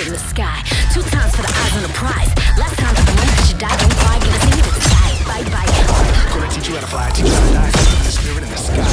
spirit in the sky. Two times for the eyes on the prize. Last time for the moment that you die, don't cry, get us in, the sky. Bye bye. Gonna teach you how to fly, teach you how to die. The spirit in the sky.